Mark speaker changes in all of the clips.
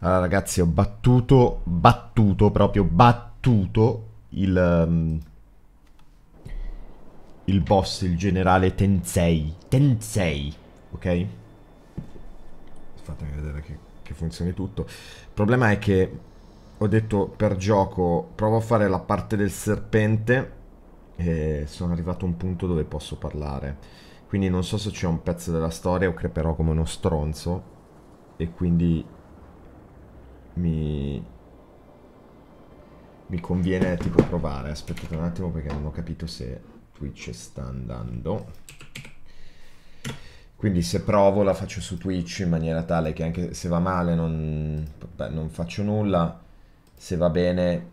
Speaker 1: Allora ragazzi ho battuto, battuto, proprio battuto il... Um, il boss, il generale Tensei. Tensei, ok? Fatemi vedere che, che funzioni tutto. Il problema è che ho detto per gioco provo a fare la parte del serpente e sono arrivato a un punto dove posso parlare. Quindi non so se c'è un pezzo della storia o creperò come uno stronzo e quindi mi mi conviene tipo provare. Aspettate un attimo perché non ho capito se Twitch sta andando. Quindi se provo la faccio su Twitch in maniera tale che anche se va male non, beh, non faccio nulla. Se va bene,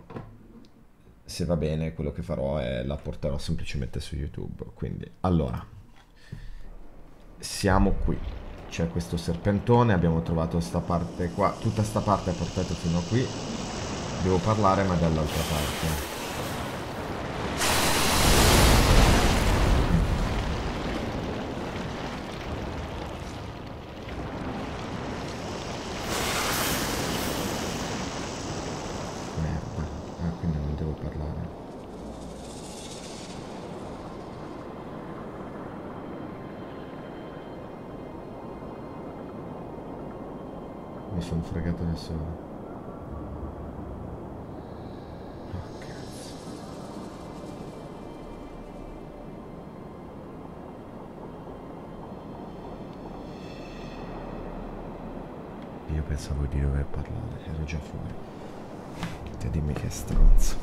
Speaker 1: se va bene quello che farò è la porterò semplicemente su YouTube. Quindi allora, siamo qui. C'è questo serpentone, abbiamo trovato sta parte qua. Tutta sta parte è portata fino a qui. Devo parlare ma dall'altra parte. Pensavo di dover parlare, ero già fuori. Te dimmi che stronzo.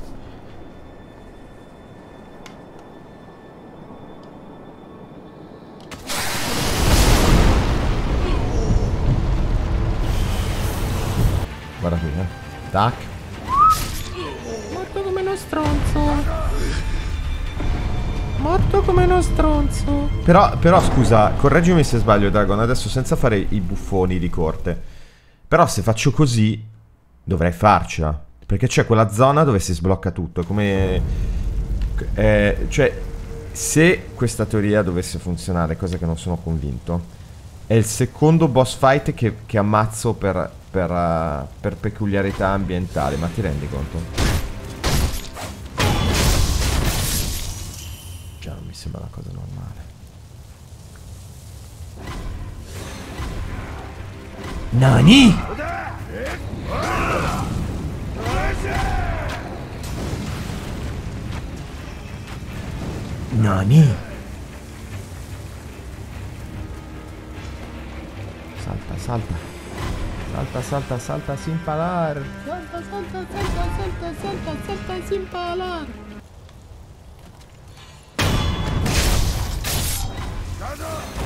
Speaker 1: Guarda qui, eh. Tac.
Speaker 2: Morto come uno stronzo. Morto come uno stronzo.
Speaker 1: Però, però scusa, correggimi se sbaglio, Dragon, adesso senza fare i buffoni di corte. Però se faccio così, dovrei farcela. Perché c'è quella zona dove si sblocca tutto. Come... Eh, cioè, se questa teoria dovesse funzionare, cosa che non sono convinto, è il secondo boss fight che, che ammazzo per per, uh, per peculiarità ambientali, ma ti rendi conto? Già non mi sembra una cosa normale. Nani? Nani? Salta, salta. Salta, salta, salta sin parar.
Speaker 2: Salta, salta, salta, salta, salta, salta sin parar.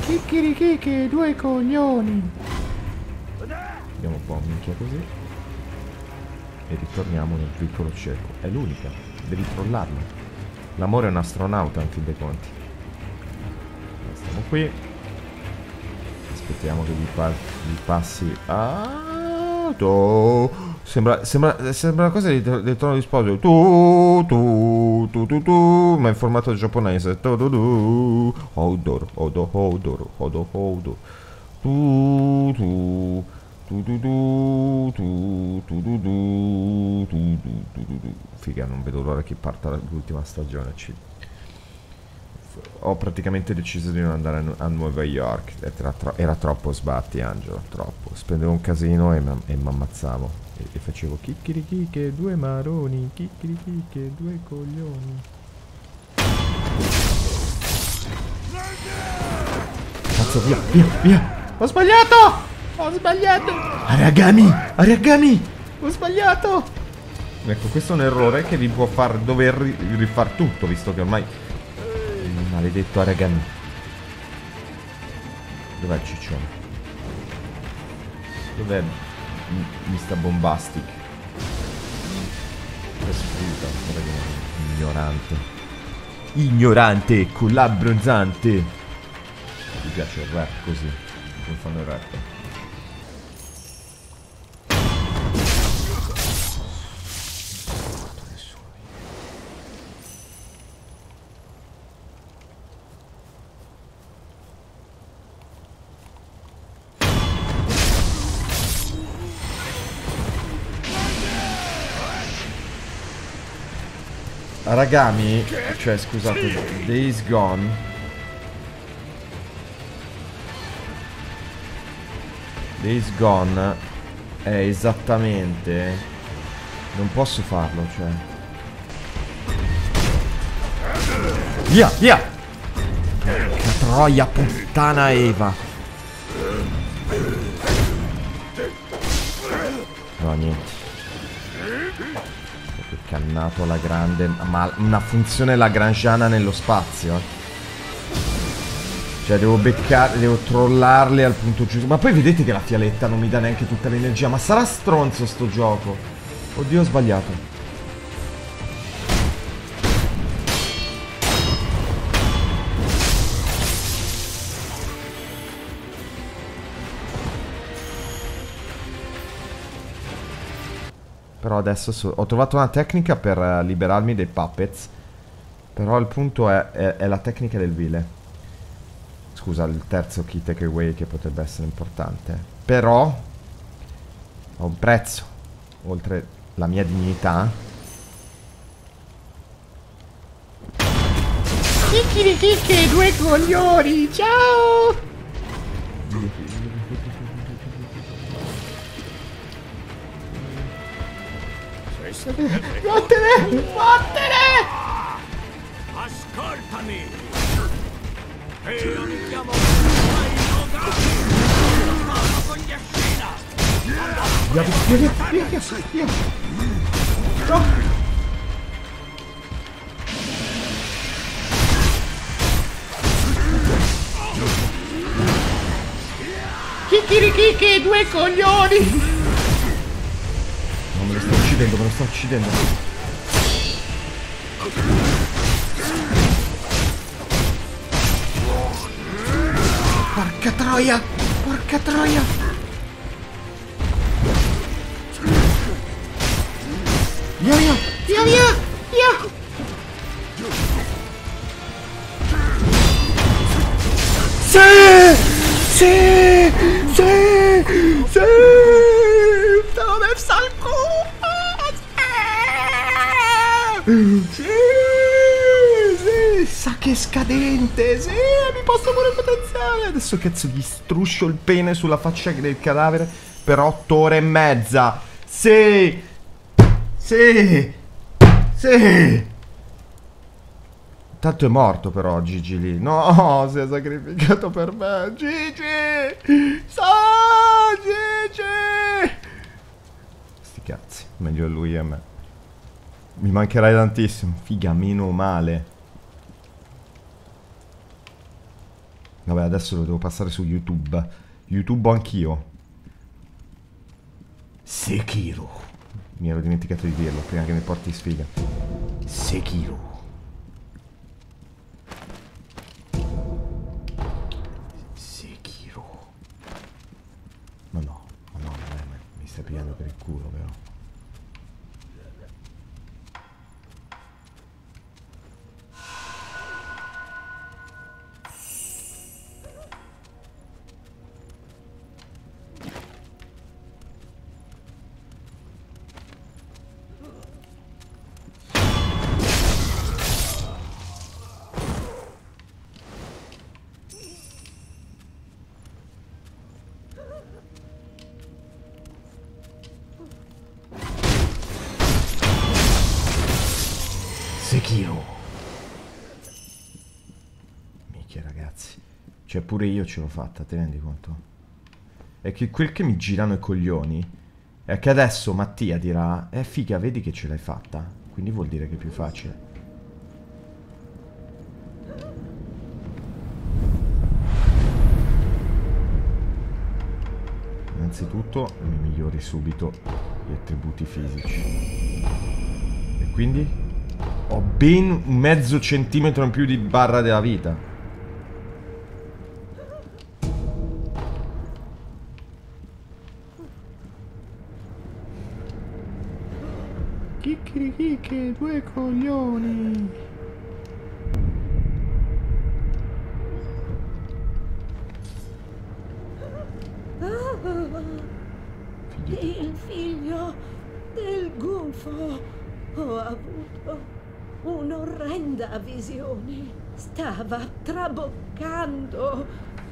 Speaker 2: Chicchirichichi, due coglioni.
Speaker 1: Andiamo un po' minchia così. E ritorniamo nel piccolo cieco. È l'unica. Devi trollarlo. L'amore è un astronauta, in fin dei conti. Stiamo qui. Aspettiamo che gli, pa gli passi. Ah. Sembra, sembra, sembra una cosa del, del trono di sposo. Tu, tu, tu, tu, tu, ma in formato giapponese. Tu, tu, tu. Odor, odor, odor, odor, odor. Tu, tu. Figa, non vedo l'ora che parta l'ultima stagione. Ho praticamente deciso di non andare a Nuova York. Era, tro era troppo sbatti, Angelo. Troppo. Spendevo un casino e mi ammazzavo. E, e facevo chicchirichi due maroni, chicchirichi due coglioni. Cazzo, via, via, via. Ho sbagliato! Ho sbagliato! Aragami! Aragami! Ho sbagliato! Ecco, questo è un errore che vi può far dover rifar tutto, visto che ormai Maledetto Aragami. Dov'è il ciccione? Dov'è Mr. Bombastic? È sfuggita, ignorante. Ignorante con l'abbronzante. Mi piace il rap così. Come fanno il rap. Aragami, cioè scusate, Days Gone. Days Gone è esattamente... Non posso farlo, cioè... Via, via! Porca troia, puttana Eva! No, niente. Cannato alla grande. Ma una funzione lagrangiana nello spazio. Cioè, devo beccare, devo trollarle al punto giusto. Ma poi vedete che la fialetta non mi dà neanche tutta l'energia. Ma sarà stronzo sto gioco. Oddio, ho sbagliato. Però adesso so- ho trovato una tecnica per eh, liberarmi dei puppets. Però il punto è, è- è la tecnica del vile. Scusa, il terzo key takeaway che potrebbe essere importante. Però ha un prezzo. Oltre la mia dignità.
Speaker 2: Chicchiri chicche, due coglioni, ciao! Vattene, vattene!
Speaker 3: Ascoltami! Io mi chiamo!
Speaker 2: Via, via, via, via, via. No. Chicchirichicche, due coglioni!
Speaker 1: Uccidendo, me lo sto uccidendo.
Speaker 2: Porca troia! Porca troia! Che scadente! Sì! Mi posso pure potenziare!
Speaker 1: Adesso cazzo gli struscio il pene sulla faccia del cadavere per otto ore e mezza. Sì! Sì! Sì! Tanto è morto però Gigi lì. No, si è sacrificato per me. Gigi! So, Gigi! Sti cazzi, meglio lui e me. Mi mancherai tantissimo. Figa, meno male. Vabbè, adesso lo devo passare su YouTube. YouTube anch'io. Sekiro. Mi ero dimenticato di dirlo prima che mi porti sfiga. Sekiro. Sekiro. Ma no, ma no, mi stai pigliando per il culo, vero? Cioè pure io ce l'ho fatta, te ne rendi conto? È che quel che mi girano i coglioni è che adesso Mattia dirà Eh figa, vedi che ce l'hai fatta. Quindi vuol dire che è più facile. Innanzitutto mi migliori subito gli attributi fisici. E quindi ho ben mezzo centimetro in più di barra della vita.
Speaker 2: Chicchirichicche, due coglioni!
Speaker 4: Il figlio del gufo. Ho avuto un'orrenda visione. Stava traboccando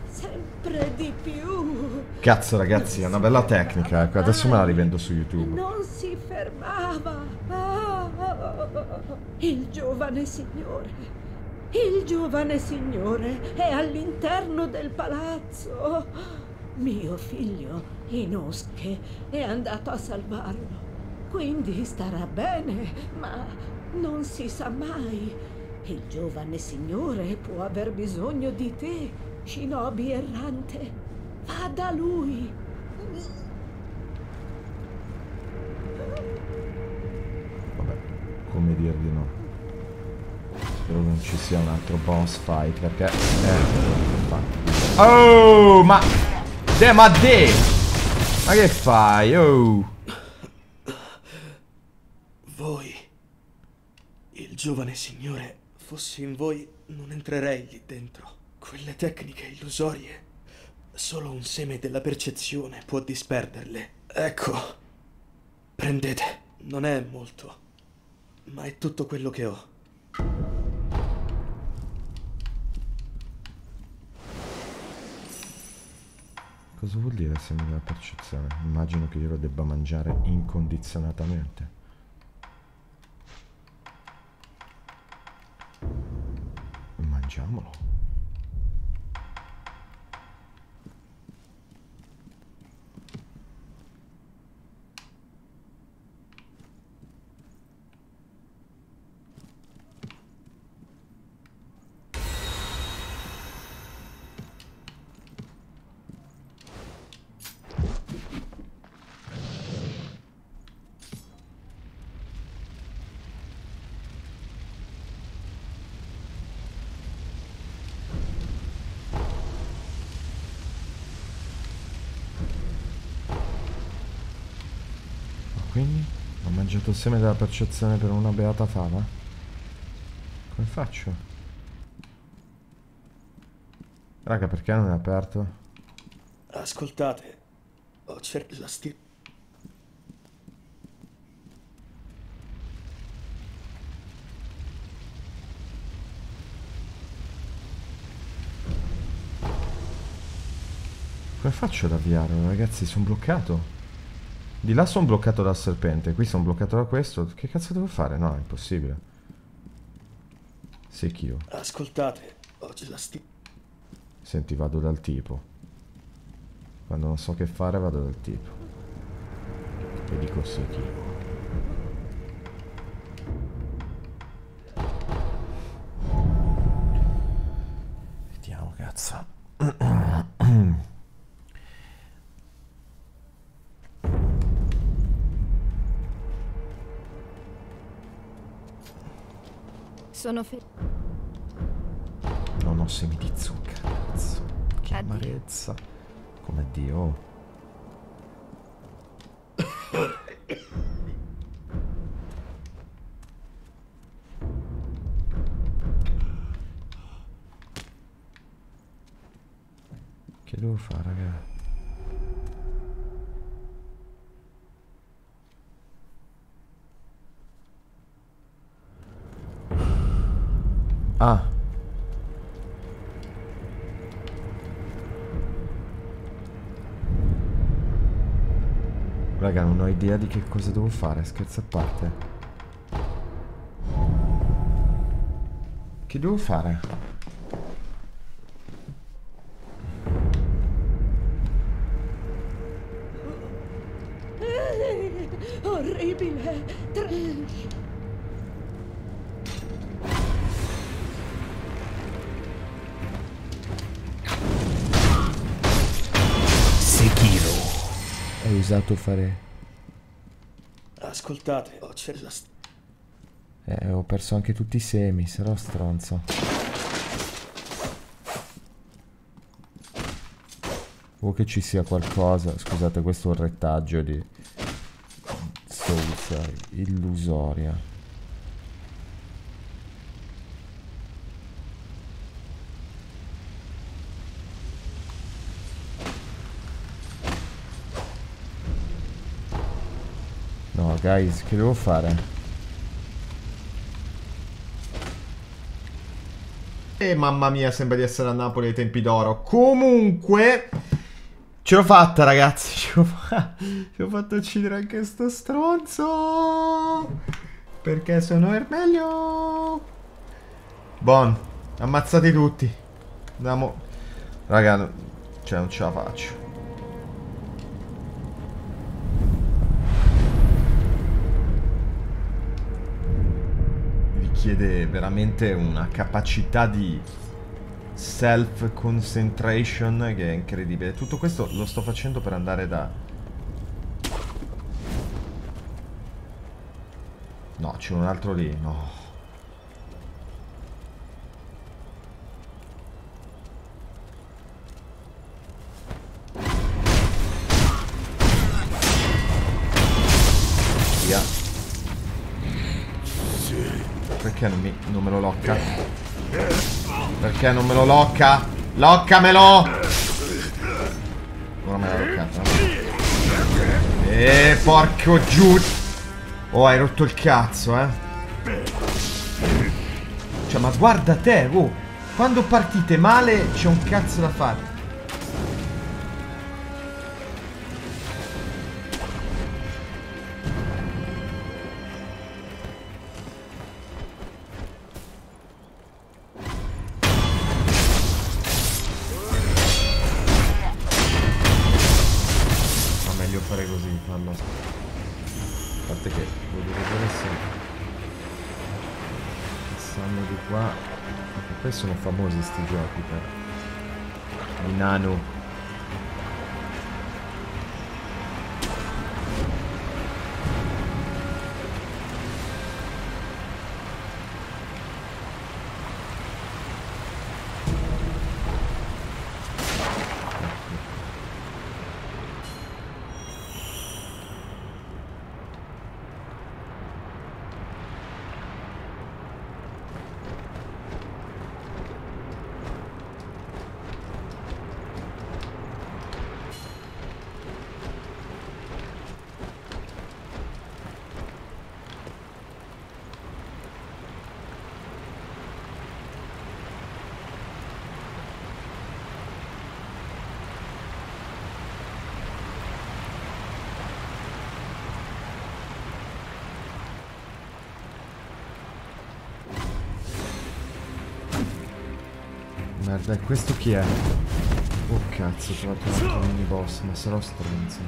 Speaker 4: sempre di più.
Speaker 1: Cazzo ragazzi, è una bella tecnica, ecco, adesso me la rivendo su YouTube.
Speaker 4: Non fermava. Ah, il giovane signore. Il giovane signore è all'interno del palazzo. Mio figlio, Inosche, è andato a salvarlo. Quindi starà bene, ma non si sa mai. Il giovane signore può aver bisogno di te, Shinobi errante. Va da lui.
Speaker 1: Vabbè, come dir di no. Spero non ci sia un altro boss fight perché... Eh, oh, ma... De, ma de! Ma che fai? Oh!
Speaker 5: Voi, il giovane signore, fossi in voi, non entrerei lì dentro. Quelle tecniche illusorie, solo un seme della percezione può disperderle. Ecco, prendete, non è molto, ma è tutto quello che ho.
Speaker 1: Cosa vuol dire seme della percezione? Immagino che io lo debba mangiare incondizionatamente. Mangiamolo. Quindi ho mangiato il seme della percezione per una beata fava? Come faccio? Raga, perché non è aperto?
Speaker 5: Ascoltate, ho cercato la sti...
Speaker 1: Come faccio ad avviarlo? Ragazzi, sono bloccato. Di là sono bloccato dal serpente, qui sono bloccato da questo. Che cazzo devo fare? No, è impossibile. Sekiro.
Speaker 5: Ascoltate, ho la sti...
Speaker 1: Senti, vado dal tipo. Quando non so che fare vado dal tipo. E dico Sekiro. Vediamo, cazzo.
Speaker 6: Sono fe...
Speaker 1: Non ho semi di zucchero, cazzo. Che
Speaker 6: Addio.
Speaker 1: amarezza. Come Dio. Idea di che cosa devo fare, scherzo a parte. Che devo fare?
Speaker 4: Eh, orribile. Tre-
Speaker 1: Hai usato fare...
Speaker 5: Ascoltate, ho cercato la sti...
Speaker 1: Eh, ho perso anche tutti i semi, sarò stronzo. O che ci sia qualcosa... Scusate, questo è un retaggio di... Souls illusoria. No, guys, che devo fare? E mamma mia, sembra di essere a Napoli ai tempi d'oro. Comunque, ce l'ho fatta, ragazzi. Ce l'ho, fa- ce l'ho fatto uccidere anche sto stronzo. Perché sono il meglio. Bon, ammazzati tutti. Andiamo. Raga, cioè, non ce la faccio. Richiede veramente una capacità di self concentration che è incredibile. Tutto questo lo sto facendo per andare da No, c'è un altro lì, no. Perché non, mi, non me lo locca? Perché non me lo locca? Loccamelo! Ora me l'ha loccato. Eh, porco giù! Oh, hai rotto il cazzo, eh. Cioè, ma guarda te, oh. Quando partite male c'è un cazzo da fare. Passando di qua. Poi sono famosi sti giochi per i nano. Merda, e questo chi è? Oh cazzo, ho trovato un mini boss, ma sarò stronzo.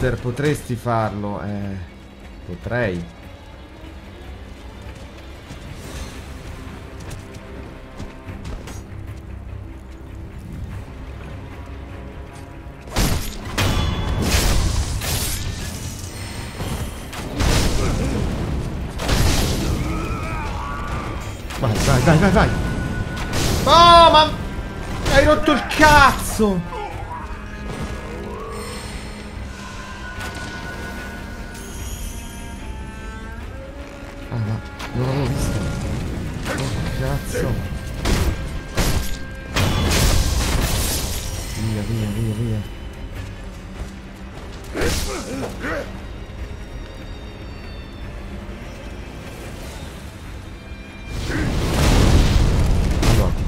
Speaker 1: Master, potresti farlo. Eh, potrei. Vai, vai, vai, vai, vai. Oh, ma... Hai rotto il cazzo!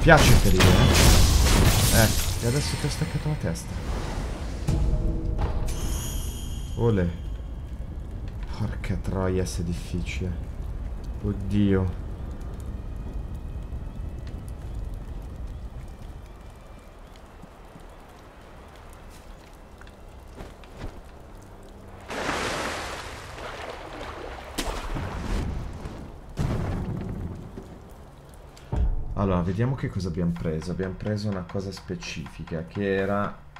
Speaker 1: Piace ferire, eh? Ecco, e adesso ti ho staccato la testa. Ole. Porca troia, se difficile. Oddio. Allora, vediamo che cosa abbiamo preso. Abbiamo preso una cosa specifica che era...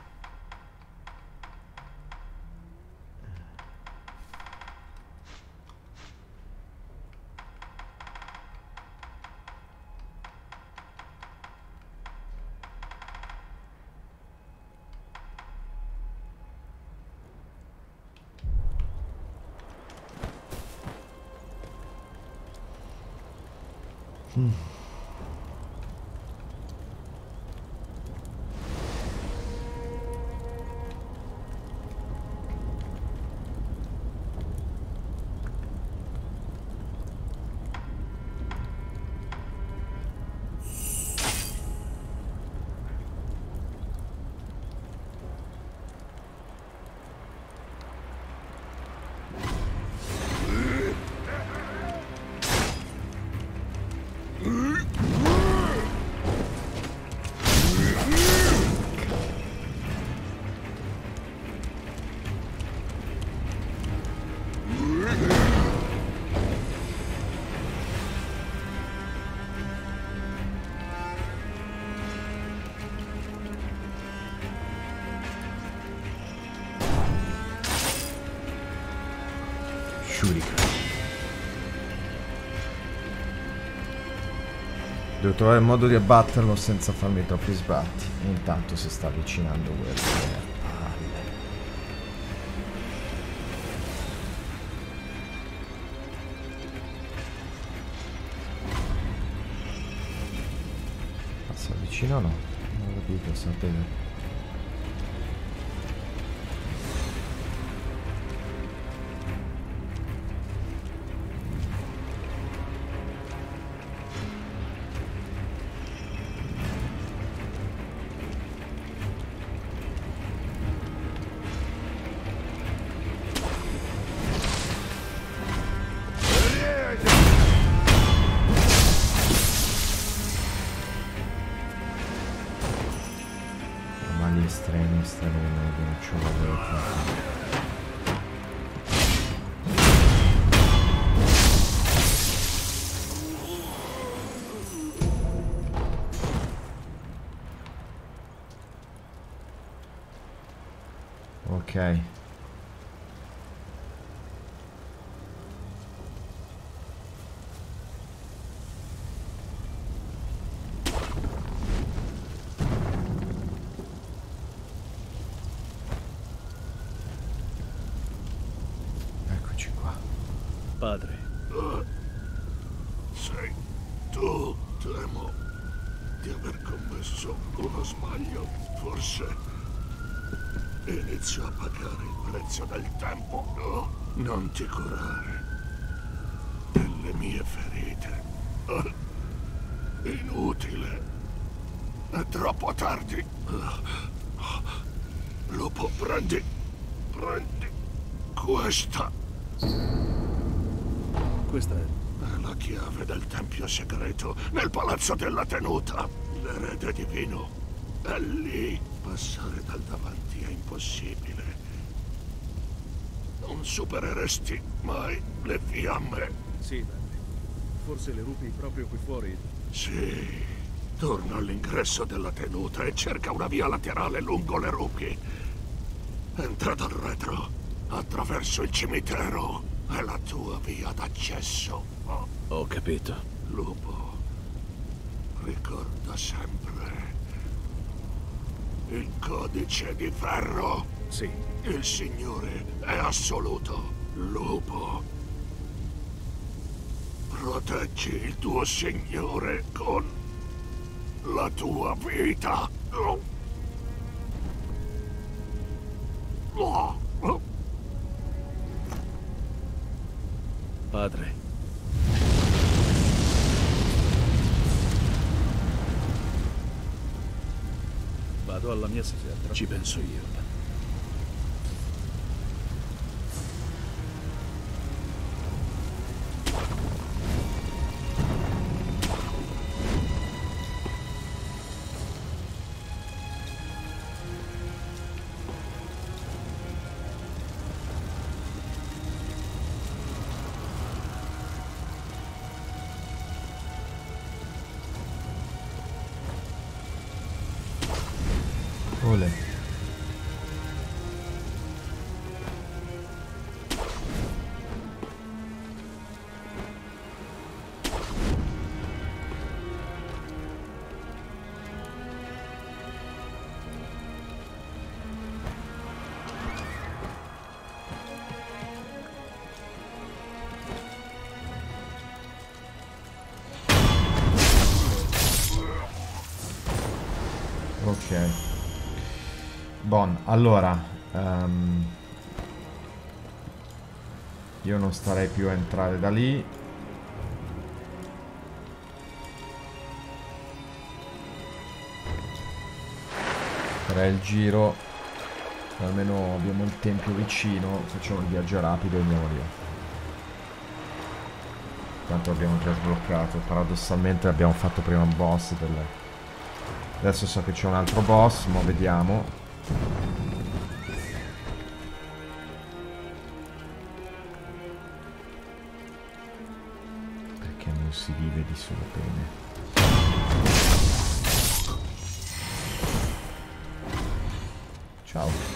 Speaker 1: Devo trovare il modo di abbatterlo senza farmi troppi sbatti. Intanto si sta avvicinando quello. Passa vicino o no? Non ho capito, sapete. Ok. Eccoci qua.
Speaker 6: Padre,
Speaker 7: Sei tu, temo, di aver commesso uno sbaglio. Forse inizio a pagare il prezzo del tempo. No, ti curare delle mie ferite. Inutile. È troppo tardi. Lupo, prendi. Prendi questa.
Speaker 6: questa è...
Speaker 7: È la chiave del tempio segreto nel palazzo della tenuta. L'erede divino è lì. Passare dal davanti è impossibile. Non supereresti mai le fiamme.
Speaker 6: Sì, padre. Forse le rupi proprio qui fuori.
Speaker 7: Sì. Torna all'ingresso della tenuta e cerca una via laterale lungo le rupi. Entra dal retro, attraverso il cimitero. È la tua via d'accesso. Oh.
Speaker 6: Ho capito.
Speaker 7: Lupo, ricorda sempre il codice di ferro.
Speaker 6: Sì,
Speaker 7: Il Signore è assoluto. Lupo, proteggi il tuo Signore con la tua vita.
Speaker 6: Padre. Vado alla mia psichiatra. Ci penso io.
Speaker 1: Bon, allora... ehm, io non starei più a entrare da lì. Farei il giro. Almeno abbiamo il tempio vicino. Facciamo il viaggio rapido e andiamo via. Tanto abbiamo già sbloccato. Paradossalmente abbiamo fatto prima un boss del... Adesso so che c'è un altro boss, ma vediamo. Perché non si vive di solo pene. Ciao.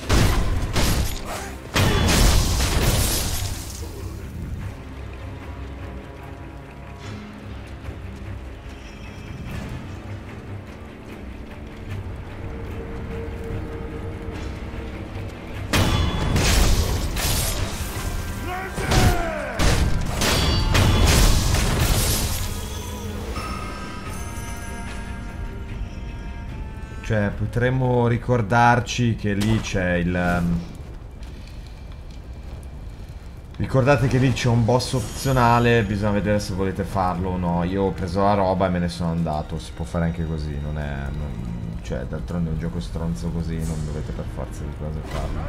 Speaker 1: Potremmo ricordarci che lì c'è il... ehm, Ricordate che lì c'è un boss opzionale, bisogna vedere se volete farlo o no. Io ho preso la roba e me ne sono andato, si può fare anche così, non è... non- cioè, d'altronde è un gioco stronzo così, non dovete per forza di cose farlo.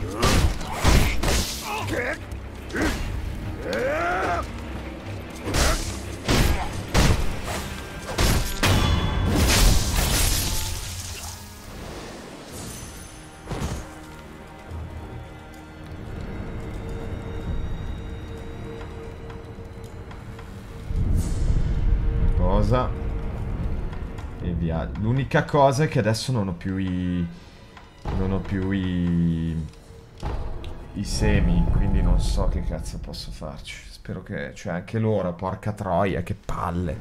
Speaker 1: Cosa? L'unica cosa è che adesso non ho più i... Non ho più i... I semi, quindi non so che cazzo posso farci. Spero che... Cioè, anche loro, porca troia, che palle.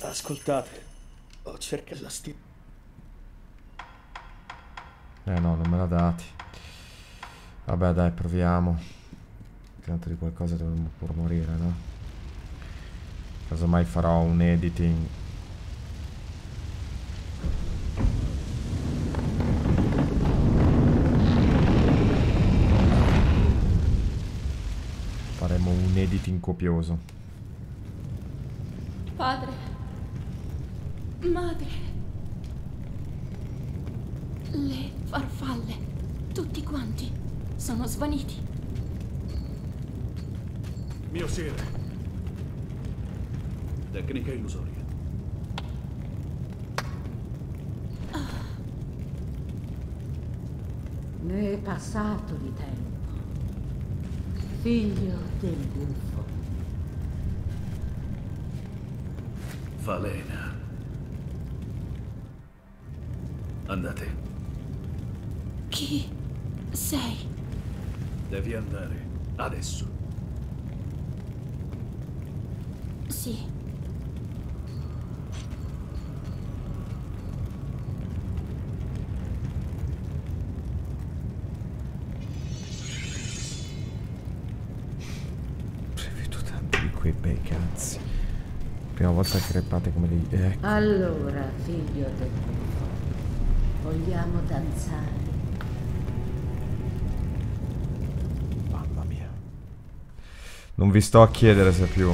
Speaker 5: Ascoltate, ho cercato la sti...
Speaker 1: Eh no, non me l'ha dati. Vabbè, dai, proviamo. Tanto di qualcosa dovremmo pur morire, no? Casomai farò un editing. Faremo un editing copioso.
Speaker 8: Padre. Madre. Le farfalle. Tutti quanti. Sono svaniti.
Speaker 6: Mio sire. Tecnica illusoria.
Speaker 4: Ne è passato di tempo. Figlio del gufo.
Speaker 6: Falena. Andate.
Speaker 8: Chi sei?
Speaker 6: Devi andare. Adesso.
Speaker 8: Sì.
Speaker 1: Quei bei cazzi. Prima volta che repate come dei... Ecco.
Speaker 4: Allora, figlio del gufo, vogliamo danzare?
Speaker 1: Non vi sto a chiedere se più